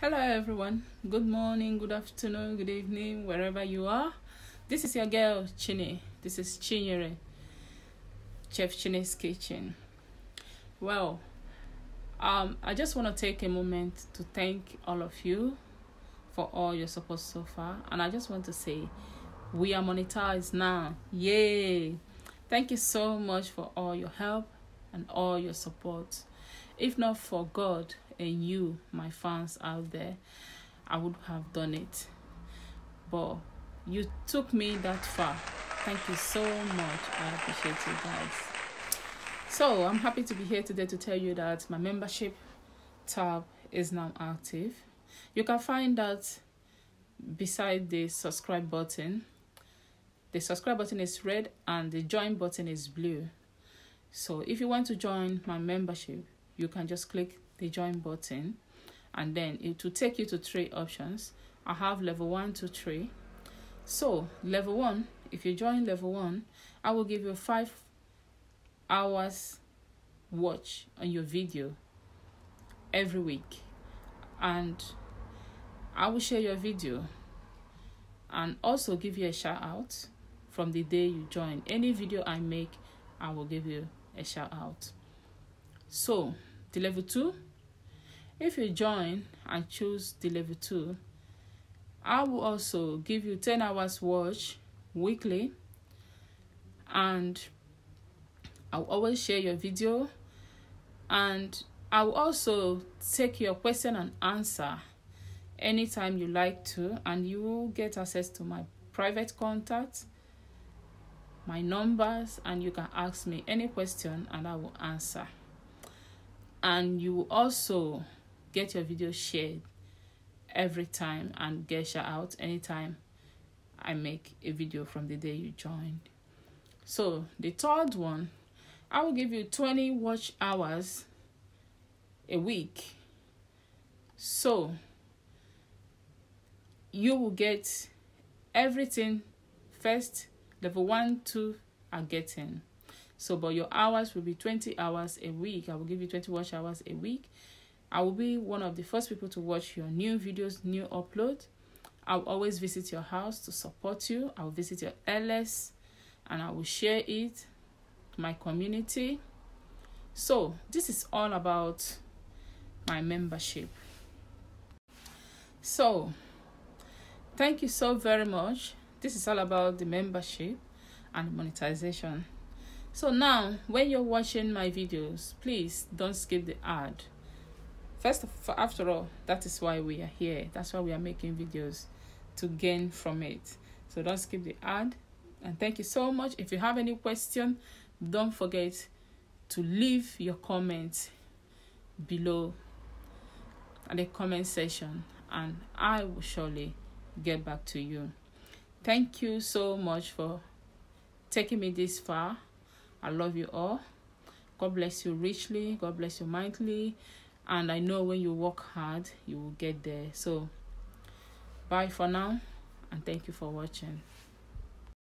Hello, everyone. Good morning, good afternoon, good evening, wherever you are. This is your girl, Chinny. This is Chinyere, Chef Chinny's Kitchen. Well, um, I just want to take a moment to thank all of you for all your support so far. And I just want to say, we are monetized now. Yay! Thank you so much for all your help and all your support. If not for God and you, my fans out there, I would have done it. But you took me that far. Thank you so much. I appreciate you guys. So, I'm happy to be here today to tell you that my membership tab is now active. You can find that beside the subscribe button. The subscribe button is red and the join button is blue. So, if you want to join my membership, you can just click the join button and then it will take you to three options. I have level one, two, three. So, level one, if you join level one, I will give you five hours watch on your video every week and I will share your video and also give you a shout out from the day you join. Any video I make, I will give you a shout out. So, the level 2, if you join and choose the level 2, I will also give you 10 hours watch weekly. And I'll always share your video. And I will also take your question and answer anytime you like to. And you will get access to my private contact my numbers and you can ask me any question and I will answer and you will also get your video shared every time and get shout out anytime I make a video from the day you joined. So the third one, I will give you 20 watch hours a week. So you will get everything first level one, two are getting. So, but your hours will be 20 hours a week. I will give you 20 watch hours a week. I will be one of the first people to watch your new videos, new upload. I'll always visit your house to support you. I'll visit your LS and I will share it to my community. So, this is all about my membership. So, thank you so very much. This is all about the membership and monetization. So now, when you're watching my videos, please don't skip the ad. First, of all, after all, that is why we are here. That's why we are making videos to gain from it. So don't skip the ad. And thank you so much. If you have any question, don't forget to leave your comments below at the comment section and I will surely get back to you. Thank you so much for taking me this far. I love you all. God bless you richly. God bless you mightily. And I know when you work hard, you will get there. So, bye for now. And thank you for watching.